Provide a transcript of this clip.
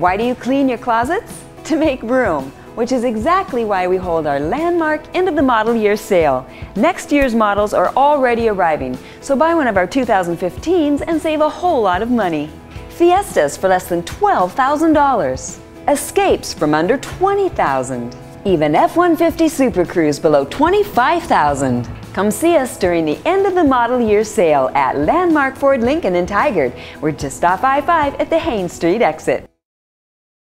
Why do you clean your closets? To make room, which is exactly why we hold our landmark end of the model year sale. Next year's models are already arriving, so buy one of our 2015s and save a whole lot of money. Fiestas for less than $12,000. Escapes from under 20,000. Even F-150 SuperCrews below 25,000. Come see us during the end of the model year sale at Landmark Ford Lincoln and Tigard. We're just off I-5 at the Haines Street exit.